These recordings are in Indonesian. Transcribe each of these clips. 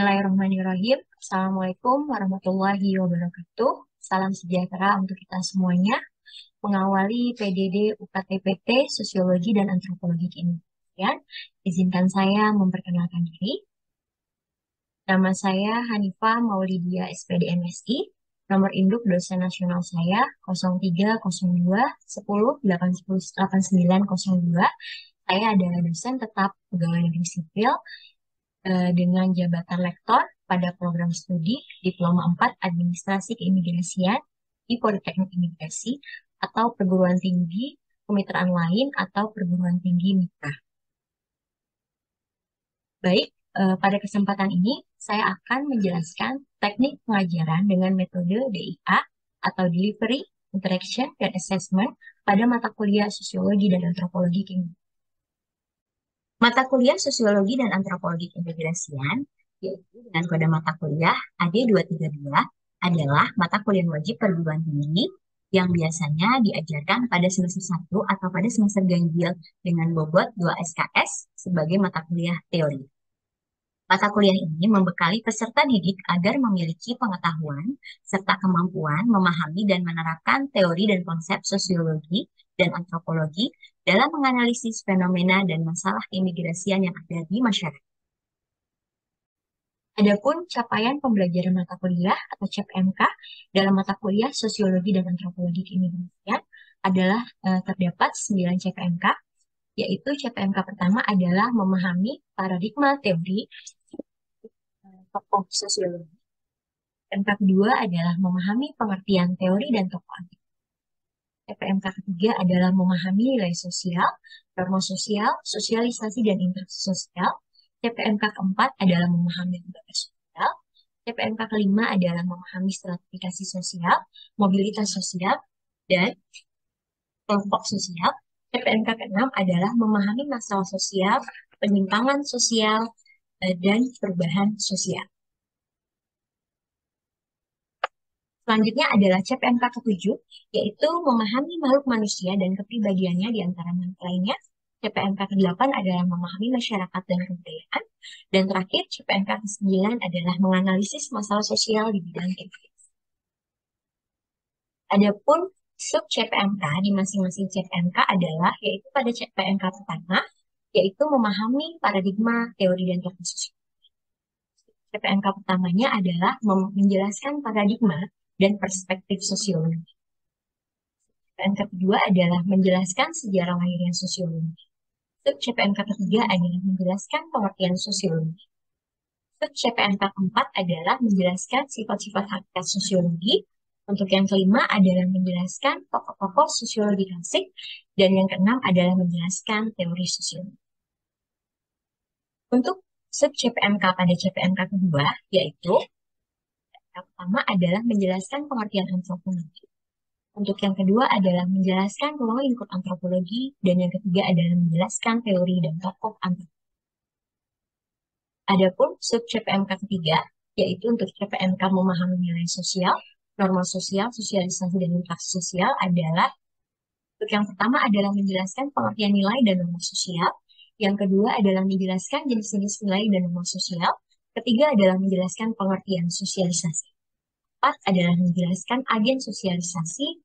Bismillahirrahmanirrahim. Assalamualaikum warahmatullahi wabarakatuh. Salam sejahtera untuk kita semuanya. Mengawali PDD UKTPT Sosiologi dan Antropologi Keindonesian, izinkan saya memperkenalkan diri. Nama saya Hanifah Maulidia SPD MSI. Nomor induk dosen nasional saya 0302 10 8902. Saya adalah dosen tetap pegawai negeri sipil Eh, dengan jabatan lektor pada program studi Diploma 4 Administrasi Keimigrasian di Politeknik Imigrasi atau perguruan tinggi kemitraan lain atau perguruan tinggi mitra. Baik, eh, pada kesempatan ini saya akan menjelaskan teknik pengajaran dengan metode DIA atau Delivery, Interaction, dan Assessment pada mata kuliah Sosiologi dan Antropologi Keimigrasian Mata kuliah Sosiologi dan Antropologi Keimigrasian, yaitu dengan kode mata kuliah AD232, adalah mata kuliah wajib perguruan tinggi yang biasanya diajarkan pada semester 1 atau pada semester ganjil dengan bobot 2 SKS sebagai mata kuliah teori. Mata kuliah ini membekali peserta didik agar memiliki pengetahuan serta kemampuan memahami dan menerapkan teori dan konsep sosiologi dan antropologi dalam menganalisis fenomena dan masalah keimigrasian yang ada di masyarakat. Adapun capaian pembelajaran mata kuliah atau CPMK dalam mata kuliah Sosiologi dan Antropologi Keimigrasian adalah eh, terdapat 9 CPMK, yaitu CPMK pertama adalah memahami paradigma teori tokoh sosiologi. CPMK kedua adalah memahami pengertian teori dan tokoh TPMK ketiga adalah memahami nilai sosial, norma sosial, sosialisasi dan interaksi sosial. TPMK keempat adalah memahami lembaga sosial. TPMK kelima adalah memahami stratifikasi sosial, mobilitas sosial, dan kelompok sosial. TPMK keenam adalah memahami masalah sosial, penyimpangan sosial, eh, dan perubahan sosial. Selanjutnya adalah CPMK ke-7, yaitu memahami makhluk manusia dan kepribadiannya di antara lainnya. CPMK ke-8 adalah memahami masyarakat dan kebudayaan. Dan terakhir, CPMK ke-9 adalah menganalisis masalah sosial di bidang imigrasi. Adapun sub CPMK di masing-masing CPMK adalah, yaitu pada CPMK pertama, yaitu memahami paradigma teori dan teknik sosial. CPMK pertamanya adalah menjelaskan paradigma dan perspektif sosiologi. Dan kedua adalah menjelaskan sejarah lahirnya sosiologi. Sub CPMK ketiga adalah menjelaskan pengertian sosiologi. Sub CPMK keempat adalah menjelaskan sifat-sifat hakikat sosiologi. Untuk yang kelima adalah menjelaskan tokoh-tokoh sosiologi klasik. Dan yang keenam adalah menjelaskan teori sosiologi. Untuk sub CPMK pada CPMK kedua, yaitu yang pertama adalah menjelaskan pengertian antropologi. Untuk yang kedua adalah menjelaskan ruang lingkup antropologi. Dan yang ketiga adalah menjelaskan teori dan tokoh antropologi. Adapun sub CPMK ketiga, yaitu untuk CPMK memahami nilai sosial, norma sosial, sosialisasi, dan interaksi sosial adalah untuk yang pertama adalah menjelaskan pengertian nilai dan norma sosial. Yang kedua adalah menjelaskan jenis-jenis nilai dan norma sosial. Ketiga adalah menjelaskan pengertian sosialisasi. Empat adalah menjelaskan agen sosialisasi.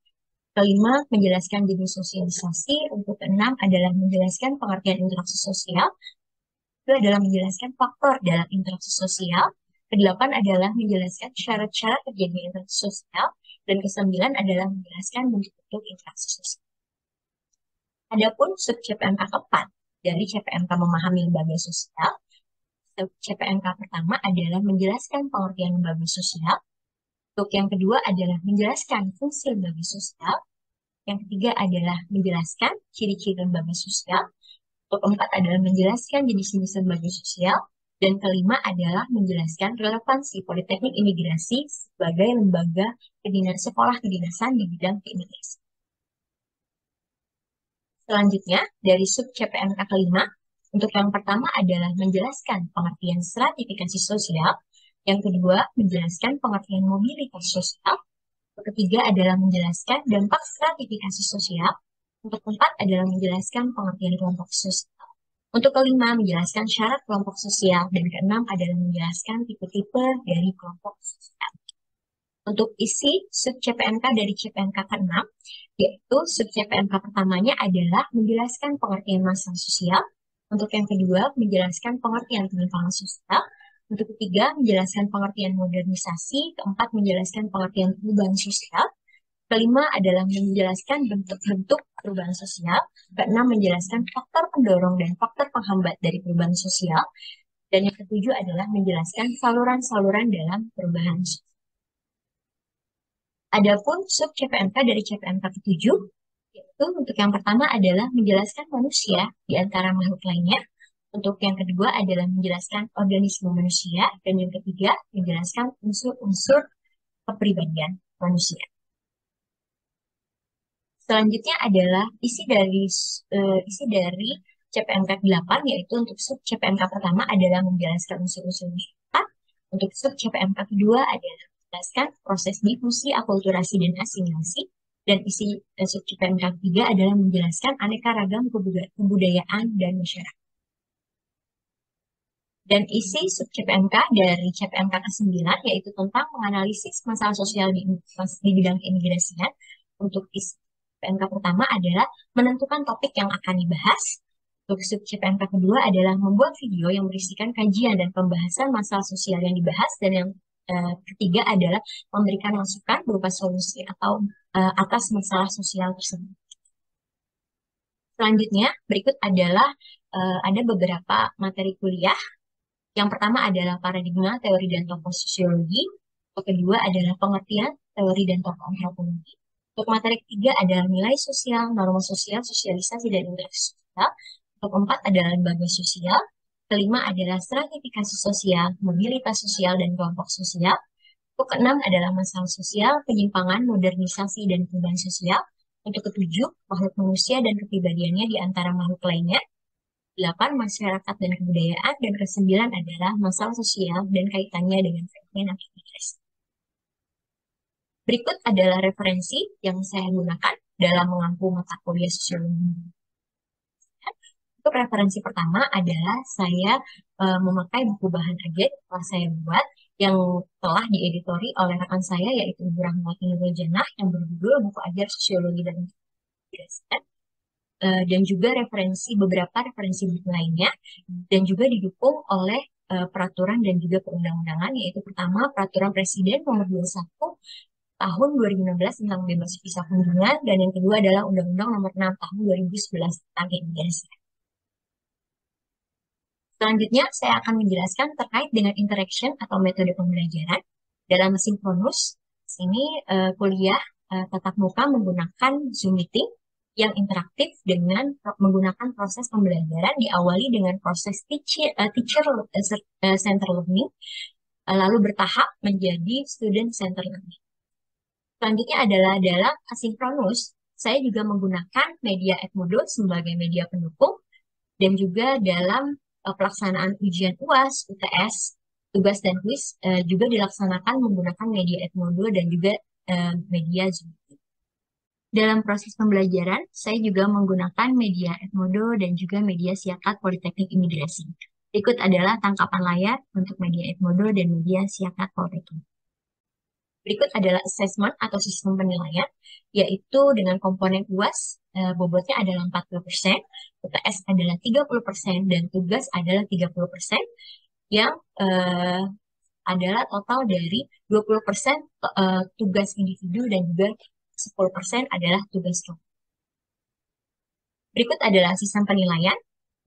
Kelima, menjelaskan jenis sosialisasi. Untuk keenam adalah menjelaskan pengertian interaksi sosial. Itu adalah menjelaskan faktor dalam interaksi sosial. Kedelapan adalah menjelaskan syarat-syarat terjadinya interaksi sosial. Dan kesembilan adalah menjelaskan bentuk-bentuk interaksi sosial. Adapun sub CPMK keempat dari CPMK memahami lembaga sosial, CPNK pertama adalah menjelaskan pengertian lembaga sosial. Untuk yang kedua adalah menjelaskan fungsi lembaga sosial. Yang ketiga adalah menjelaskan ciri-ciri lembaga sosial. Untuk keempat adalah menjelaskan jenis-jenis lembaga sosial. Dan kelima adalah menjelaskan relevansi Politeknik Imigrasi sebagai lembaga kedinas sekolah kedinasan di bidang keimigrasian. Selanjutnya, dari sub CPNK kelima, untuk yang pertama adalah menjelaskan pengertian stratifikasi sosial, yang kedua menjelaskan pengertian mobilitas sosial, yang ketiga adalah menjelaskan dampak stratifikasi sosial, untuk keempat adalah menjelaskan pengertian kelompok sosial, Untuk kelima, menjelaskan syarat kelompok sosial. Dan keenam adalah menjelaskan tipe-tipe dari kelompok sosial. Untuk isi sub CPMK dari CPMK ke-6, yaitu sub CPMK pertamanya adalah menjelaskan pengertian masalah sosial. Untuk yang kedua, menjelaskan pengertian penyimpangan sosial. Untuk ketiga, menjelaskan pengertian modernisasi. Keempat, menjelaskan pengertian perubahan sosial. Kelima adalah menjelaskan bentuk-bentuk perubahan sosial. Keenam, menjelaskan faktor pendorong dan faktor penghambat dari perubahan sosial. Dan yang ketujuh adalah menjelaskan saluran-saluran dalam perubahan sosial. Adapun sub CPMK dari CPMK ke-7, yaitu untuk yang pertama adalah menjelaskan manusia di antara makhluk lainnya. Untuk yang kedua adalah menjelaskan organisme manusia. Dan yang ketiga, menjelaskan unsur-unsur kepribadian manusia. Selanjutnya adalah isi dari uh, isi dari CPMK 8 yaitu untuk sub CPMK pertama adalah menjelaskan unsur-unsur masyarakat. Untuk sub CPMK kedua adalah menjelaskan proses difusi, akulturasi, dan asimilasi. Dan isi uh, sub CPMK ketiga adalah menjelaskan aneka ragam kebudayaan dan masyarakat. Dan isi sub CPMK dari CPMK ke-9 yaitu tentang menganalisis masalah sosial di, di bidang keimigrasian. Untuk isi CPMK pertama adalah menentukan topik yang akan dibahas. Untuk sub CPMK kedua adalah membuat video yang berisikan kajian dan pembahasan masalah sosial yang dibahas. Dan yang uh, ketiga adalah memberikan masukan berupa solusi atau uh, atas masalah sosial tersebut. Selanjutnya, berikut adalah uh, ada beberapa materi kuliah. Yang pertama adalah paradigma, teori, dan tokoh sosiologi. Yang kedua adalah pengertian, teori, dan tokoh antropologi. Untuk materi ketiga adalah nilai sosial, norma sosial, sosialisasi, dan interaksi sosial. Untuk keempat adalah lembaga sosial. Kelima adalah stratifikasi sosial, mobilitas sosial, dan kelompok sosial. Untuk keenam adalah masalah sosial, penyimpangan, modernisasi, dan perubahan sosial. Untuk ketujuh, makhluk manusia dan kepribadiannya di antara makhluk lainnya. Delapan, masyarakat dan kebudayaan. Dan kesembilan adalah masalah sosial dan kaitannya dengan fenomena migrasi. Berikut adalah referensi yang saya gunakan dalam mengampu mata kuliah sosiologi. Untuk referensi pertama adalah saya e, memakai buku bahan yang telah saya buat yang telah dieditori oleh rekan saya yaitu Ibu Rahmawati Nurul Janah yang berjudul Buku Ajar Sosiologi dan Kebiasaan e, dan juga referensi beberapa referensi buku lainnya dan juga didukung oleh e, peraturan dan juga perundang-undangan yaitu pertama peraturan presiden nomor 21 tahun 2016 tentang bebas visa kunjungan dan yang kedua adalah Undang-Undang Nomor 6 tahun 2011 tentang imigrasi. Selanjutnya, saya akan menjelaskan terkait dengan interaction atau metode pembelajaran dalam sinkronus. Sini uh, kuliah uh, tatap muka menggunakan Zoom meeting yang interaktif dengan menggunakan proses pembelajaran diawali dengan proses teacher, uh, teacher center learning, uh, lalu bertahap menjadi student center learning. Selanjutnya adalah dalam asinkronus, saya juga menggunakan media Edmodo sebagai media pendukung dan juga dalam uh, pelaksanaan ujian UAS, UTS, tugas dan kuis uh, juga dilaksanakan menggunakan media Edmodo dan juga uh, media Zoom. Dalam proses pembelajaran, saya juga menggunakan media Edmodo dan juga media Siakat Politeknik Imigrasi. Berikut adalah tangkapan layar untuk media Edmodo dan media Siakat Politeknik. Berikut adalah assessment atau sistem penilaian, yaitu dengan komponen UAS, eh, bobotnya adalah 40%, UTS adalah 30%, dan tugas adalah 30%, yang eh, adalah total dari 20% eh, tugas individu dan juga 10% adalah tugas kelompok. Berikut adalah sistem penilaian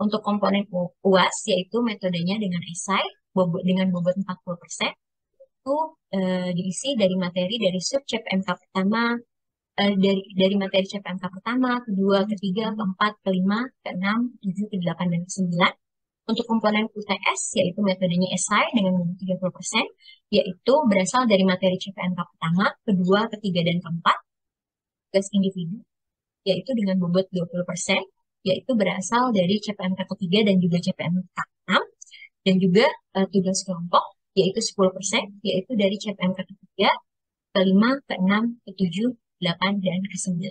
untuk komponen UAS, yaitu metodenya dengan esai, bobot, dengan bobot 40%, itu uh, diisi dari materi dari sub CPMK pertama, uh, dari dari materi CPMK pertama, kedua, ketiga, keempat, kelima, keenam, tujuh, kedelapan, dan kesembilan. Untuk komponen UTS, yaitu metodenya esai dengan 30%, yaitu berasal dari materi CPMK pertama, kedua, ketiga, dan keempat. Tugas individu, yaitu dengan bobot 20%, yaitu berasal dari CPMK ketiga dan juga CPMK 6, dan juga uh, tugas kelompok, yaitu 10%, yaitu dari CPM ketiga, kelima, keenam, ketujuh, delapan, dan ke-9.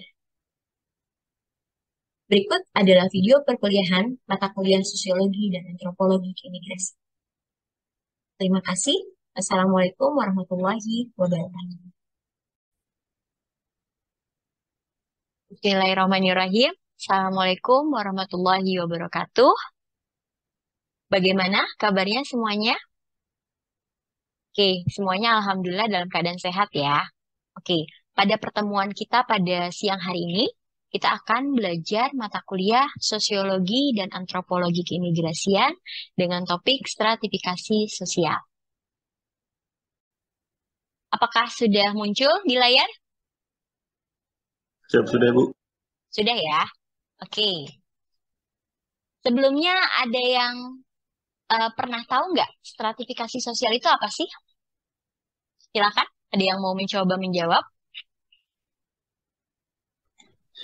Berikut adalah video perkuliahan mata kuliah Sosiologi dan Antropologi Keimigrasi. Terima kasih. Assalamualaikum warahmatullahi wabarakatuh. Bismillahirrahmanirrahim. Assalamualaikum warahmatullahi wabarakatuh. Bagaimana kabarnya semuanya? Oke, semuanya alhamdulillah dalam keadaan sehat ya. Oke, pada pertemuan kita pada siang hari ini, kita akan belajar mata kuliah Sosiologi dan Antropologi Keimigrasian dengan topik stratifikasi sosial. Apakah sudah muncul di layar? Siap, sudah, Bu. Sudah ya? Oke. Sebelumnya ada yang uh, pernah tahu nggak stratifikasi sosial itu apa sih? Silakan, ada yang mau mencoba menjawab?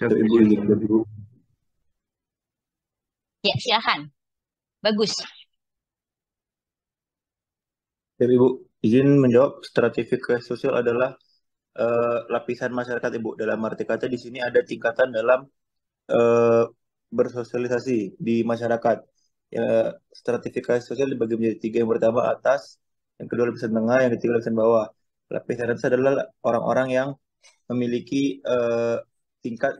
Ibu. Ya, silakan. Bagus. Siap, Ibu. Izin menjawab, stratifikasi sosial adalah uh, lapisan masyarakat, Ibu. Dalam arti kata di sini ada tingkatan dalam uh, bersosialisasi di masyarakat. Ya, stratifikasi sosial dibagi menjadi tiga. Yang pertama atas, yang kedua lapisan tengah, yang ketiga lapisan bawah. Lapisan atas adalah orang-orang yang memiliki uh, tingkat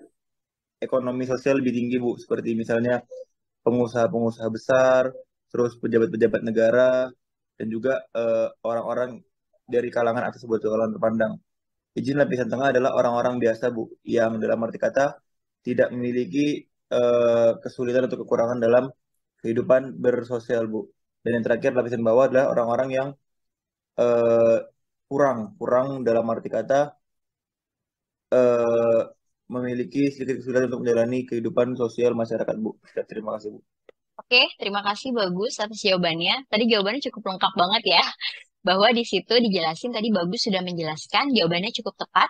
ekonomi sosial lebih tinggi, Bu. Seperti misalnya pengusaha-pengusaha besar, terus pejabat-pejabat negara, dan juga uh, orang-orang dari kalangan atas sebuah kalangan terpandang. Izin lapisan tengah adalah orang-orang biasa, Bu, yang dalam arti kata tidak memiliki uh, kesulitan atau kekurangan dalam kehidupan bersosial, Bu. Dan yang terakhir lapisan bawah adalah orang-orang yang uh, kurang, kurang dalam arti kata uh, memiliki sedikit kesulitan untuk menjalani kehidupan sosial masyarakat, Bu. Terima kasih, Bu. Oke, terima kasih bagus atas jawabannya. Tadi jawabannya cukup lengkap banget ya. Bahwa di situ dijelasin tadi bagus sudah menjelaskan jawabannya cukup tepat.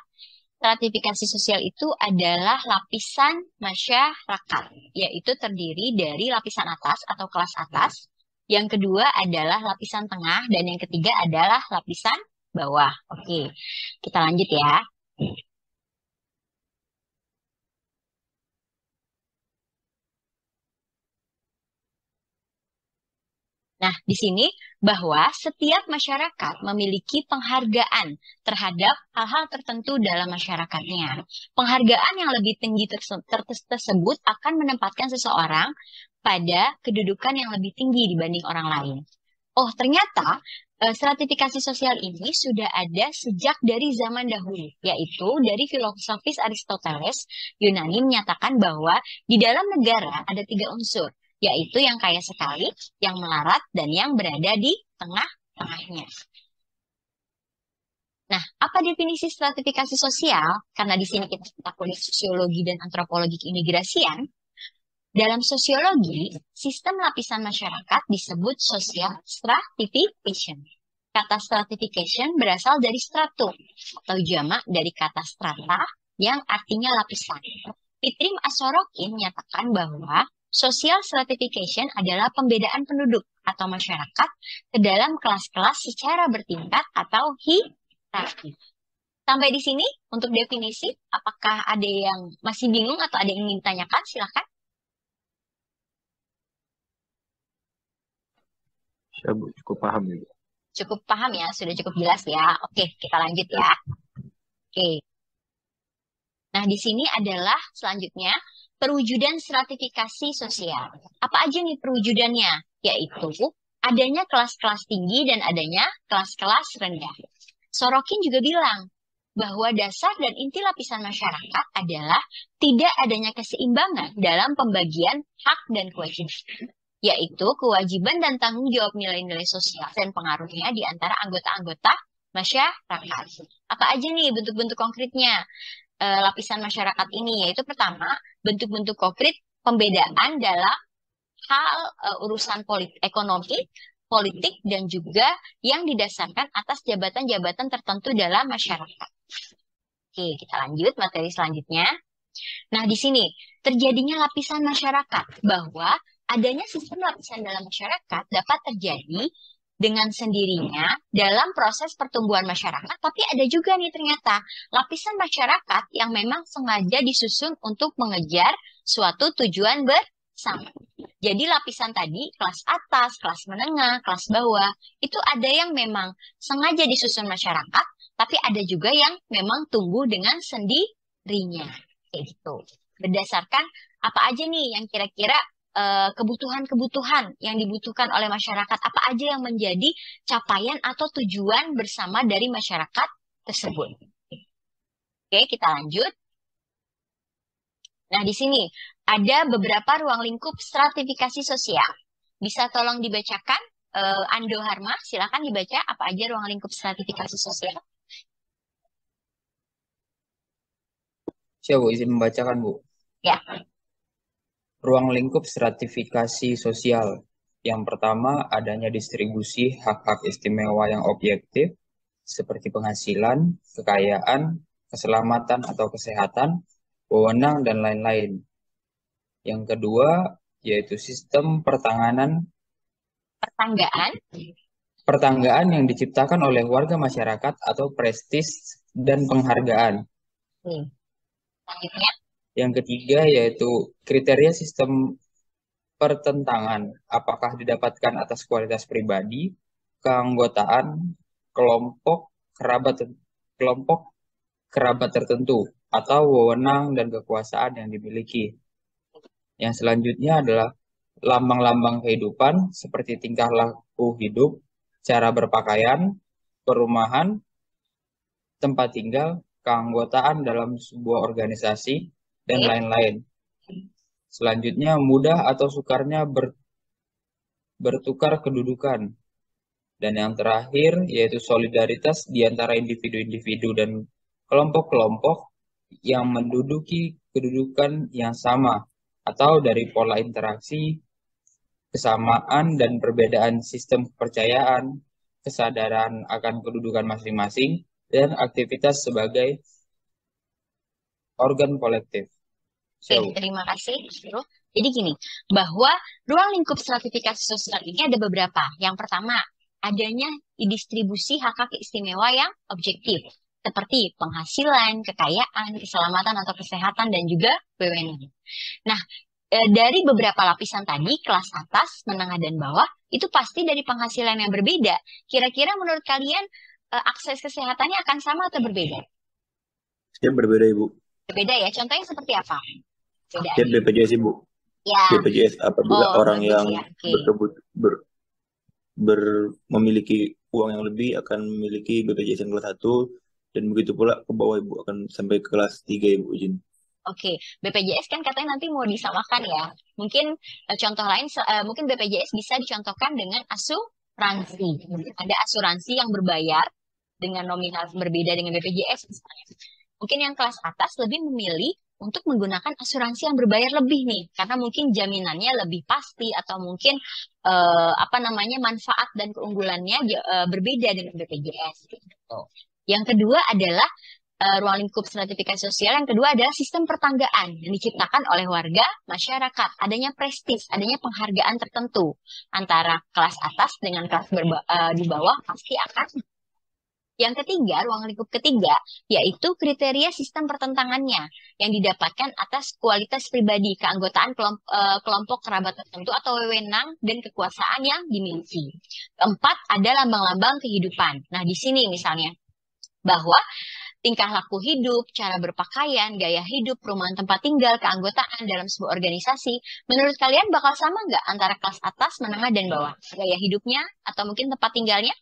Stratifikasi sosial itu adalah lapisan masyarakat, yaitu terdiri dari lapisan atas atau kelas atas. Yang kedua adalah lapisan tengah dan yang ketiga adalah lapisan bawah. Oke, kita lanjut ya. Nah, di sini bahwa setiap masyarakat memiliki penghargaan terhadap hal-hal tertentu dalam masyarakatnya. Penghargaan yang lebih tinggi tersebut akan menempatkan seseorang pada kedudukan yang lebih tinggi dibanding orang lain. Oh, ternyata eh, stratifikasi sosial ini sudah ada sejak dari zaman dahulu, yaitu dari filosofis Aristoteles Yunani menyatakan bahwa di dalam negara ada tiga unsur, yaitu yang kaya sekali, yang melarat, dan yang berada di tengah-tengahnya. Nah, apa definisi stratifikasi sosial? Karena di sini kita kita kuliah sosiologi dan antropologi keimigrasian. Dalam sosiologi, sistem lapisan masyarakat disebut social stratification. Kata stratification berasal dari stratum atau jamak dari kata strata yang artinya lapisan. Pitrim Asorokin menyatakan bahwa Social stratification adalah pembedaan penduduk atau masyarakat ke dalam kelas-kelas secara bertingkat atau hierarki. Sampai di sini untuk definisi, apakah ada yang masih bingung atau ada yang ingin ditanyakan? Silahkan. Saya cukup paham ya. Cukup paham ya, sudah cukup jelas ya. Oke, kita lanjut ya. Oke. Nah, di sini adalah selanjutnya perwujudan stratifikasi sosial. Apa aja nih perwujudannya? Yaitu adanya kelas-kelas tinggi dan adanya kelas-kelas rendah. Sorokin juga bilang bahwa dasar dan inti lapisan masyarakat adalah tidak adanya keseimbangan dalam pembagian hak dan kewajiban, yaitu kewajiban dan tanggung jawab nilai-nilai sosial dan pengaruhnya di antara anggota-anggota masyarakat. Apa aja nih bentuk-bentuk konkretnya? Uh, lapisan masyarakat ini yaitu pertama bentuk-bentuk konkret pembedaan dalam hal uh, urusan politik ekonomi politik dan juga yang didasarkan atas jabatan-jabatan tertentu dalam masyarakat. Oke, kita lanjut materi selanjutnya. Nah, di sini terjadinya lapisan masyarakat bahwa adanya sistem lapisan dalam masyarakat dapat terjadi dengan sendirinya dalam proses pertumbuhan masyarakat, tapi ada juga nih ternyata lapisan masyarakat yang memang sengaja disusun untuk mengejar suatu tujuan bersama. Jadi lapisan tadi, kelas atas, kelas menengah, kelas bawah, itu ada yang memang sengaja disusun masyarakat, tapi ada juga yang memang tumbuh dengan sendirinya. Kayak gitu. Berdasarkan apa aja nih yang kira-kira kebutuhan-kebutuhan yang dibutuhkan oleh masyarakat, apa aja yang menjadi capaian atau tujuan bersama dari masyarakat tersebut. Oke, kita lanjut. Nah, di sini ada beberapa ruang lingkup stratifikasi sosial. Bisa tolong dibacakan, uh, Ando Harma, silakan dibaca apa aja ruang lingkup stratifikasi sosial. Siap, Bu. Izin membacakan, Bu. Ya. Ruang lingkup stratifikasi sosial. Yang pertama, adanya distribusi hak-hak istimewa yang objektif, seperti penghasilan, kekayaan, keselamatan atau kesehatan, wewenang, dan lain-lain. Yang kedua, yaitu sistem pertanganan Pertanggaan. pertanggaan yang diciptakan oleh warga masyarakat atau prestis dan penghargaan. Selanjutnya, Yang ketiga yaitu kriteria sistem pertentangan, apakah didapatkan atas kualitas pribadi, keanggotaan, kelompok, kerabat kelompok kerabat tertentu atau wewenang dan kekuasaan yang dimiliki. Yang selanjutnya adalah lambang-lambang kehidupan seperti tingkah laku hidup, cara berpakaian, perumahan, tempat tinggal, keanggotaan dalam sebuah organisasi, dan Oke. lain-lain. Selanjutnya, mudah atau sukarnya ber- bertukar kedudukan. Dan yang terakhir, yaitu solidaritas di antara individu-individu dan kelompok-kelompok yang menduduki kedudukan yang sama atau dari pola interaksi, kesamaan dan perbedaan sistem kepercayaan, kesadaran akan kedudukan masing-masing, dan aktivitas sebagai organ kolektif. Oke, So, terima kasih. Jadi gini, bahwa ruang lingkup stratifikasi sosial ini ada beberapa. Yang pertama, adanya distribusi hak-hak istimewa yang objektif, seperti penghasilan, kekayaan, keselamatan atau kesehatan, dan juga wewenang. Nah, eh, dari beberapa lapisan tadi, kelas atas, menengah, dan bawah, itu pasti dari penghasilan yang berbeda. Kira-kira menurut kalian, eh, akses kesehatannya akan sama atau berbeda? Ya berbeda Ibu. Berbeda ya, contohnya seperti apa? Ya BPJS Ibu. Ya, BPJS apabila Oh, orang bagus yang ya. Oke. berkebut ber, ber memiliki uang yang lebih akan memiliki BPJS yang kelas 1 dan begitu pula ke bawah Ibu akan sampai ke kelas 3 Ibu izin. Oke, BPJS kan katanya nanti mau disamakan ya. Mungkin eh, contoh lain, eh, mungkin BPJS bisa dicontohkan dengan asuransi. Ada asuransi yang berbayar dengan nominal berbeda dengan BPJS misalnya. Mungkin yang kelas atas lebih memilih untuk menggunakan asuransi yang berbayar lebih nih, karena mungkin jaminannya lebih pasti atau mungkin eh, apa namanya manfaat dan keunggulannya eh, berbeda dengan BPJS. Gitu. Yang kedua adalah eh, ruang lingkup stratifikasi sosial. Yang kedua adalah sistem pertanggaan yang diciptakan oleh warga masyarakat. Adanya prestis, adanya penghargaan tertentu antara kelas atas dengan kelas eh, di bawah pasti akan. Yang ketiga, ruang lingkup ketiga, yaitu kriteria sistem pertentangannya yang didapatkan atas kualitas pribadi, keanggotaan kelompok, kelompok kerabat tertentu atau wewenang dan kekuasaan yang dimiliki. Keempat, ada lambang-lambang kehidupan. Nah, di sini misalnya bahwa tingkah laku hidup, cara berpakaian, gaya hidup, perumahan tempat tinggal, keanggotaan dalam sebuah organisasi, menurut kalian bakal sama nggak antara kelas atas, menengah, dan bawah? Gaya hidupnya atau mungkin tempat tinggalnya?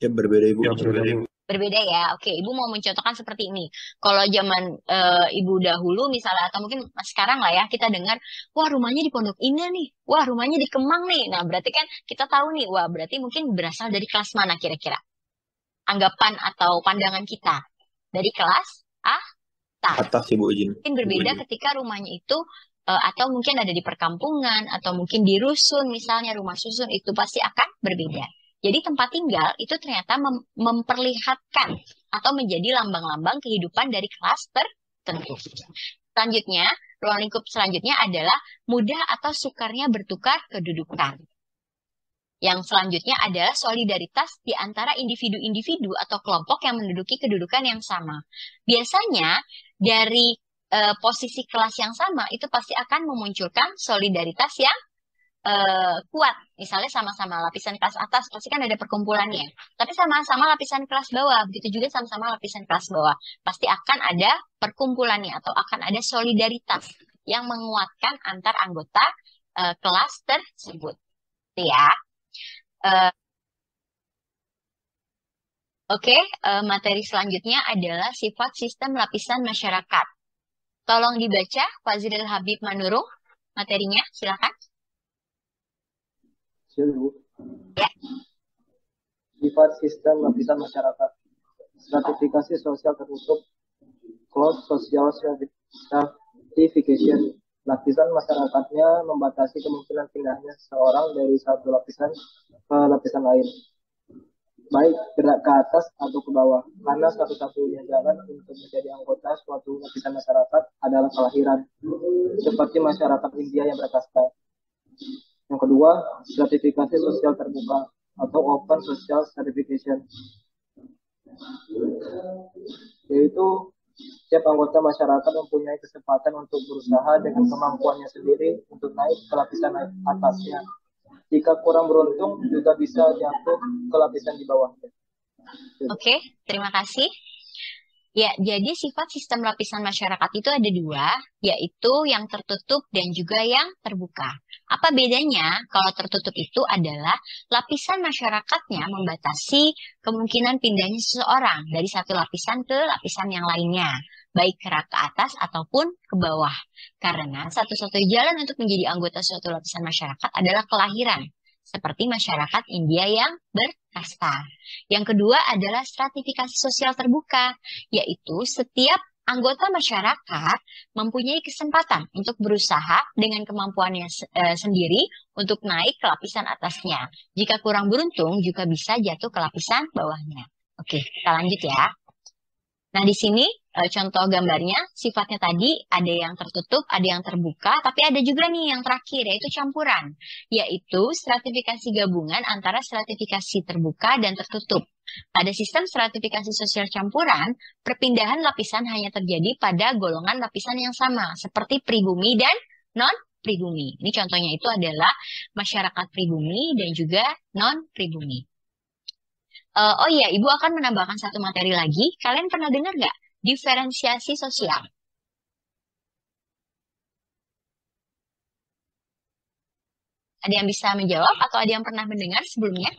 Ya berbeda Ibu. Ya, berbeda, Ibu. Berbeda ya. Oke, Ibu mau mencontohkan seperti ini. Kalau zaman eh, Ibu dahulu misalnya atau mungkin sekarang lah ya kita dengar, wah rumahnya di Pondok Indah nih, wah rumahnya di Kemang nih. Nah, berarti kan kita tahu nih, wah berarti mungkin berasal dari kelas mana kira-kira? Anggapan atau pandangan kita dari kelas atas. Atas Ibu izin. Mungkin berbeda Ibu izin. ketika rumahnya itu eh, atau mungkin ada di perkampungan atau mungkin di rusun misalnya rumah susun itu pasti akan berbeda. Jadi tempat tinggal itu ternyata mem- memperlihatkan atau menjadi lambang-lambang kehidupan dari kelas tertentu. Selanjutnya, ruang lingkup selanjutnya adalah mudah atau sukarnya bertukar kedudukan. Yang selanjutnya adalah solidaritas di antara individu-individu atau kelompok yang menduduki kedudukan yang sama. Biasanya dari uh, posisi kelas yang sama itu pasti akan memunculkan solidaritas yang uh, kuat. Misalnya sama-sama lapisan kelas atas pasti kan ada perkumpulannya. Tapi sama-sama lapisan kelas bawah, begitu juga sama-sama lapisan kelas bawah, pasti akan ada perkumpulannya atau akan ada solidaritas yang menguatkan antar anggota uh, kelas tersebut. Itu ya. Uh, Oke, okay, uh, materi selanjutnya adalah sifat sistem lapisan masyarakat. Tolong dibaca, Fazil Habib Manurung, materinya, silakan. Ya. Sifat sistem lapisan masyarakat. Stratifikasi sosial tertutup. Close social stratification. Lapisan masyarakatnya membatasi kemungkinan pindahnya seorang dari satu lapisan ke lapisan lain baik gerak ke atas atau ke bawah karena satu-satunya jalan untuk menjadi anggota suatu lapisan masyarakat adalah kelahiran seperti masyarakat India yang berkasta yang kedua sertifikasi sosial terbuka atau open social certification yaitu setiap anggota masyarakat mempunyai kesempatan untuk berusaha dengan kemampuannya sendiri untuk naik ke lapisan atasnya jika kurang beruntung juga bisa jatuh ke lapisan di bawahnya. Oke, okay, terima kasih. Ya, jadi sifat sistem lapisan masyarakat itu ada dua, yaitu yang tertutup dan juga yang terbuka. Apa bedanya? Kalau tertutup itu adalah lapisan masyarakatnya membatasi kemungkinan pindahnya seseorang dari satu lapisan ke lapisan yang lainnya baik kerak ke atas ataupun ke bawah. Karena satu-satunya jalan untuk menjadi anggota suatu lapisan masyarakat adalah kelahiran, seperti masyarakat India yang berkasta. Yang kedua adalah stratifikasi sosial terbuka, yaitu setiap anggota masyarakat mempunyai kesempatan untuk berusaha dengan kemampuannya e, sendiri untuk naik ke lapisan atasnya. Jika kurang beruntung, juga bisa jatuh ke lapisan bawahnya. Oke, kita lanjut ya. Nah, di sini e, contoh gambarnya sifatnya tadi ada yang tertutup, ada yang terbuka, tapi ada juga nih yang terakhir yaitu campuran, yaitu stratifikasi gabungan antara stratifikasi terbuka dan tertutup. Pada sistem stratifikasi sosial campuran, perpindahan lapisan hanya terjadi pada golongan lapisan yang sama, seperti pribumi dan non pribumi. Ini contohnya itu adalah masyarakat pribumi dan juga non pribumi. Uh, oh iya, Ibu akan menambahkan satu materi lagi. Kalian pernah dengar nggak diferensiasi sosial? Ada yang bisa menjawab atau ada yang pernah mendengar sebelumnya?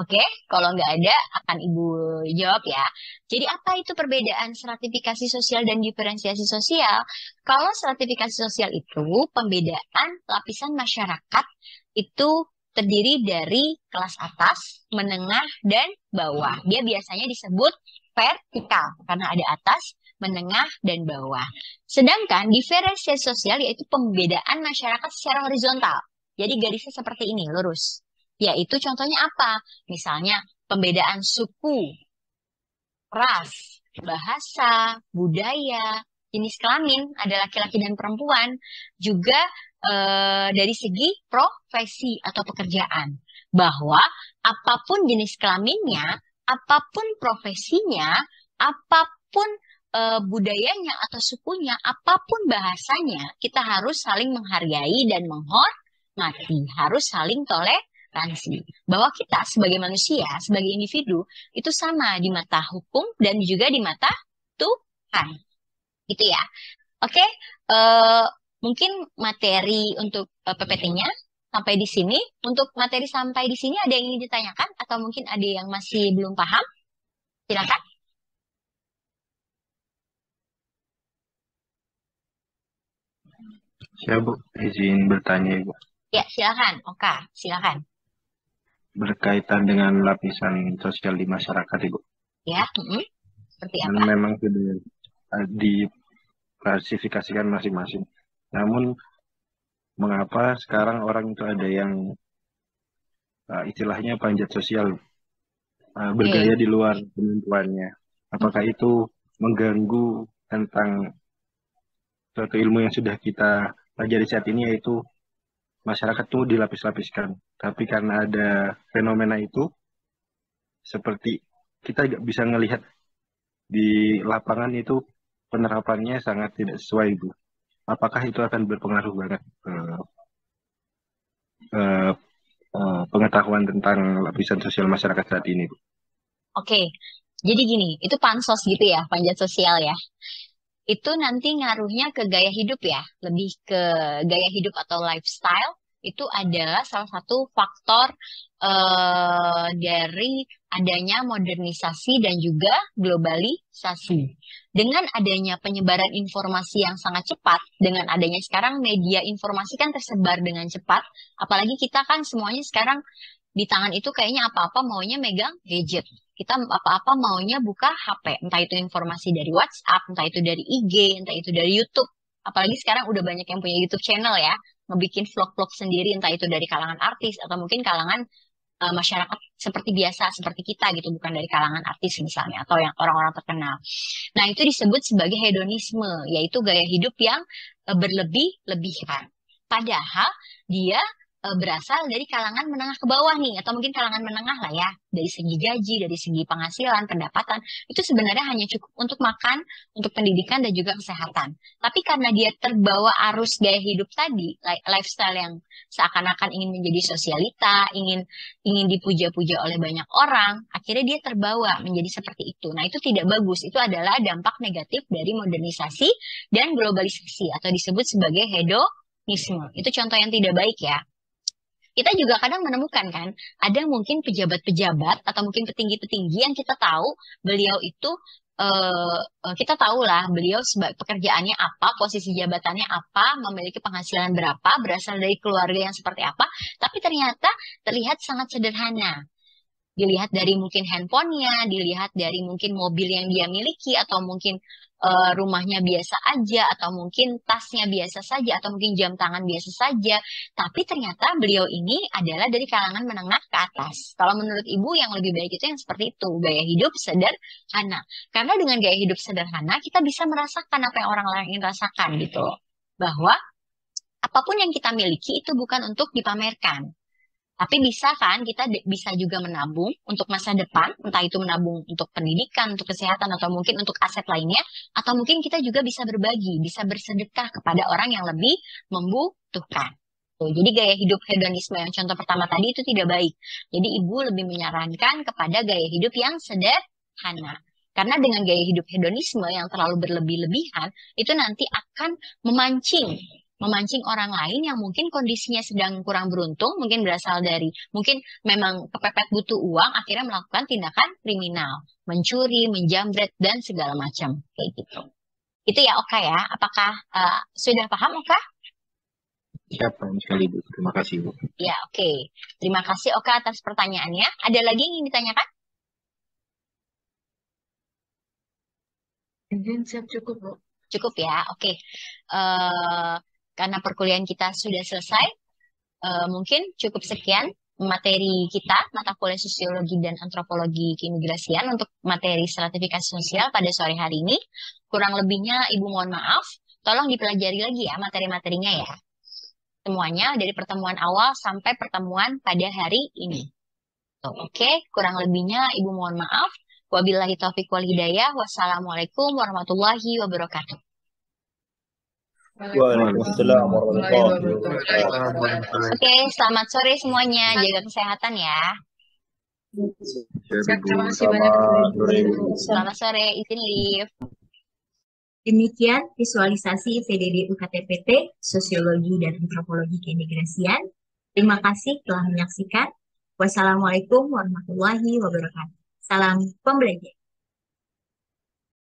Oke, kalau nggak ada akan Ibu jawab ya. Jadi apa itu perbedaan stratifikasi sosial dan diferensiasi sosial? Kalau stratifikasi sosial itu pembedaan lapisan masyarakat itu terdiri dari kelas atas, menengah, dan bawah. Dia biasanya disebut vertikal karena ada atas, menengah, dan bawah. Sedangkan diferensiasi sosial yaitu pembedaan masyarakat secara horizontal. Jadi garisnya seperti ini, lurus. Yaitu contohnya apa? Misalnya pembedaan suku, ras, bahasa, budaya, jenis kelamin, ada laki-laki dan perempuan, juga e, dari segi profesi atau pekerjaan. Bahwa apa pun jenis kelaminnya, apa pun profesinya, apa pun e, budayanya atau sukunya, apa pun bahasanya, kita harus saling menghargai dan menghormati, harus saling toleransi toleransi bahwa kita sebagai manusia, sebagai individu itu sama di mata hukum dan juga di mata Tuhan. Gitu ya. Oke, uh, mungkin materi untuk uh, eh, PPT-nya sampai di sini. Untuk materi sampai di sini ada yang ingin ditanyakan atau mungkin ada yang masih belum paham? Silakan. Saya Bu, izin bertanya Ibu. Ya, silakan. Oke, silakan berkaitan dengan lapisan sosial di masyarakat, Ibu. Ya, hmm. seperti apa? Dan memang sudah uh, diklasifikasikan masing-masing. Namun, mengapa sekarang orang itu ada yang uh, istilahnya panjat sosial uh, bergaya okay. di luar kemampuannya? Apakah itu mengganggu tentang suatu ilmu yang sudah kita pelajari saat ini yaitu masyarakat itu dilapis-lapiskan. Tapi karena ada fenomena itu, seperti kita bisa melihat di lapangan itu penerapannya sangat tidak sesuai itu. Apakah itu akan berpengaruh banget ke uh, uh, pengetahuan tentang lapisan sosial masyarakat saat ini, Bu? Oke, jadi gini, itu pansos gitu ya, panjat sosial ya. Itu nanti ngaruhnya ke gaya hidup ya, lebih ke gaya hidup atau lifestyle. Itu adalah salah satu faktor uh, dari adanya modernisasi dan juga globalisasi. Dengan adanya penyebaran informasi yang sangat cepat, dengan adanya sekarang media informasi kan tersebar dengan cepat, apalagi kita kan semuanya sekarang di tangan itu kayaknya apa-apa maunya megang gadget. Kita apa-apa maunya buka HP, entah itu informasi dari WhatsApp, entah itu dari IG, entah itu dari YouTube. Apalagi sekarang udah banyak yang punya YouTube channel ya, ngebikin vlog-vlog sendiri, entah itu dari kalangan artis atau mungkin kalangan uh, masyarakat seperti biasa seperti kita gitu bukan dari kalangan artis misalnya atau yang orang-orang terkenal. Nah, itu disebut sebagai hedonisme yaitu gaya hidup yang uh, berlebih-lebihan. Padahal dia uh, berasal dari kalangan menengah ke bawah nih atau mungkin kalangan menengah lah ya. Dari segi gaji dari segi penghasilan pendapatan itu sebenarnya hanya cukup untuk makan untuk pendidikan dan juga kesehatan. Tapi karena dia terbawa arus gaya hidup tadi lifestyle yang seakan-akan ingin menjadi sosialita ingin ingin dipuja-puja oleh banyak orang akhirnya dia terbawa menjadi seperti itu. Nah itu tidak bagus. Itu adalah dampak negatif dari modernisasi dan globalisasi atau disebut sebagai hedonisme. Itu contoh yang tidak baik ya kita juga kadang menemukan kan, ada mungkin pejabat-pejabat atau mungkin petinggi-petinggi yang kita tahu beliau itu uh, kita tahu lah beliau sebagai pekerjaannya apa, posisi jabatannya apa, memiliki penghasilan berapa, berasal dari keluarga yang seperti apa, tapi ternyata terlihat sangat sederhana. Dilihat dari mungkin handphonenya, dilihat dari mungkin mobil yang dia miliki, atau mungkin uh, rumahnya biasa aja atau mungkin tasnya biasa saja atau mungkin jam tangan biasa saja. Tapi ternyata beliau ini adalah dari kalangan menengah ke atas. Kalau menurut ibu yang lebih baik itu yang seperti itu gaya hidup sederhana. Karena dengan gaya hidup sederhana kita bisa merasakan apa yang orang lain rasakan gitu bahwa apa pun yang kita miliki itu bukan untuk dipamerkan tapi bisa kan kita bisa juga menabung untuk masa depan, entah itu menabung untuk pendidikan, untuk kesehatan, atau mungkin untuk aset lainnya, atau mungkin kita juga bisa berbagi, bisa bersedekah kepada orang yang lebih membutuhkan. Tuh, jadi gaya hidup hedonisme yang contoh pertama tadi itu tidak baik. Jadi ibu lebih menyarankan kepada gaya hidup yang sederhana. Karena dengan gaya hidup hedonisme yang terlalu berlebih-lebihan, itu nanti akan memancing memancing orang lain yang mungkin kondisinya sedang kurang beruntung, mungkin berasal dari mungkin memang kepepet butuh uang, akhirnya melakukan tindakan kriminal, mencuri, menjamret dan segala macam kayak gitu. Itu ya Oka ya. Apakah uh, sudah paham Oka? Ya, paham sekali Bu. Terima kasih Bu. Ya, oke. Okay. Terima kasih Oka atas pertanyaannya. Ada lagi yang ingin ditanyakan? Mungkin siap cukup, Bu. Cukup ya, oke. Okay. Uh, eh, karena perkuliahan kita sudah selesai, uh, mungkin cukup sekian materi kita, mata kuliah sosiologi dan antropologi keimigrasian untuk materi stratifikasi sosial pada sore hari ini. Kurang lebihnya Ibu mohon maaf, tolong dipelajari lagi ya materi-materinya ya. Semuanya dari pertemuan awal sampai pertemuan pada hari ini. Oke, kurang lebihnya Ibu mohon maaf. Wabillahi taufiq wal hidayah. Wassalamualaikum warahmatullahi wabarakatuh. Waalaikumsalam warahmatullahi wabarakatuh. Oke, selamat sore semuanya. Jaga kesehatan ya. Terima kasih banyak. Selamat sore, izin live. Demikian visualisasi PDD UKTPT, Sosiologi dan Antropologi Keimigrasian. Terima kasih telah menyaksikan. Wassalamualaikum warahmatullahi wabarakatuh. Salam pembelajar.